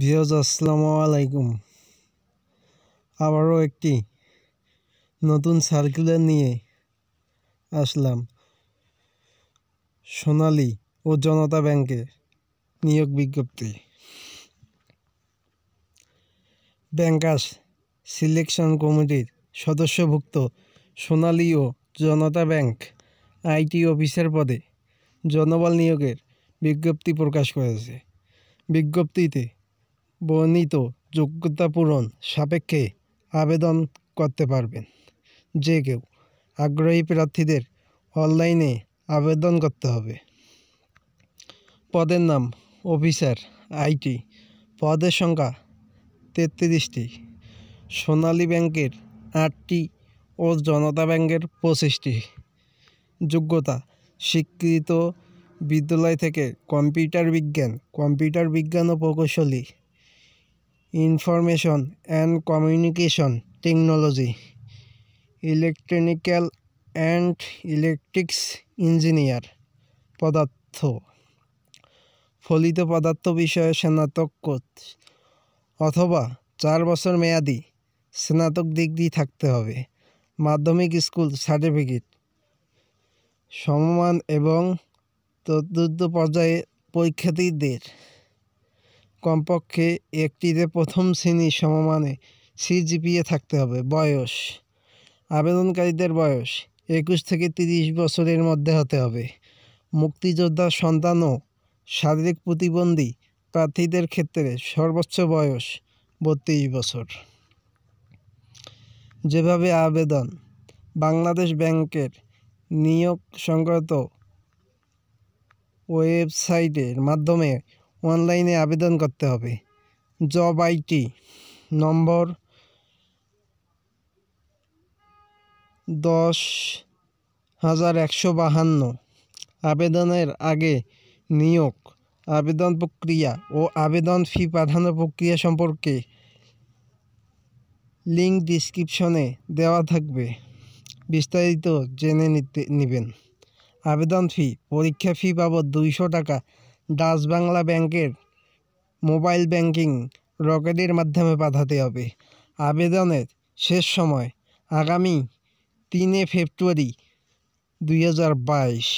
ভিওজ আসসালামু আলাইকুম। আবারও একটি নতুন সার্কুলার নিয়ে আসলাম সোনালী ও জনতা ব্যাংকে নিয়োগ বিজ্ঞপ্তি। ব্যাংকার্স সিলেকশন কমিটির সদস্যভুক্ত সোনালী ও জনতা ব্যাংক আইটি অফিসার পদে জনবল নিয়োগের বিজ্ঞপ্তি প্রকাশ করেছে। বিজ্ঞপ্তিতে বর্ণিত যোগ্যতা পূরণ সাপেক্ষে আবেদন করতে পারবেন। যে কেউ আগ্রহী প্রার্থীদের অনলাইনে আবেদন করতে হবে। পদের নাম, অফিসার আইটি পদের সংখ্যা তেত্রিশটি। সোনালী ব্যাংকের আটটি ও জনতা ব্যাংকের পঁচিশটি। যোগ্যতা, স্বীকৃত বিদ্যালয় থেকে কম্পিউটার বিজ্ঞান কম্পিউটার বিজ্ঞান ও প্রকৌশলী। Information and communication technology, electronical and electrics engineer পদার্থ, ফলিত পদার্থ বিষয়ে স্নাতক অথবা চার বছর মেয়াদি স্নাতক ডিগ্রি থাকতে হবে, মাধ্যমিক স্কুল সার্টিফিকেট। সমমান এবং চতুর্থ পর্যায়ে পরীক্ষার্থীদের কমপক্ষে একটিতে প্রথম শ্রেণি সমমানে সিজিপিএ থাকতে হবে। বয়স। আবেদনকারীদের বয়স একুশ থেকে তিরিশ বছরের মধ্যে হতে হবে। মুক্তিযোদ্ধার সন্তান ও শারীরিক প্রতিবন্ধী প্রার্থীদের ক্ষেত্রে সর্বোচ্চ বয়স বত্রিশ বছর। যেভাবে আবেদন, বাংলাদেশ ব্যাংকের নিয়োগ সংক্রান্ত ওয়েবসাইটের মাধ্যমে অনলাইনে আবেদন করতে হবে। জব আইটি নম্বর দশ হাজার একশো বাহান্ন। আবেদনের আগে নিয়োগ, আবেদন প্রক্রিয়া ও আবেদন ফি পাঠানোর প্রক্রিয়া সম্পর্কে লিঙ্ক ডিসক্রিপশনে দেওয়া থাকবে। বিস্তারিত জেনে নিতে, নেবেন। আবেদন ফি, পরীক্ষা ফি বাবদ দুইশো টাকা ডাচ বাংলা ব্যাংকের মোবাইল ব্যাংকিং রকেটের মাধ্যমে পাঠাতে হবে। আবেদনের শেষ সময় আগামী তিনে ফেব্রুয়ারি দুই হাজার বাইশ।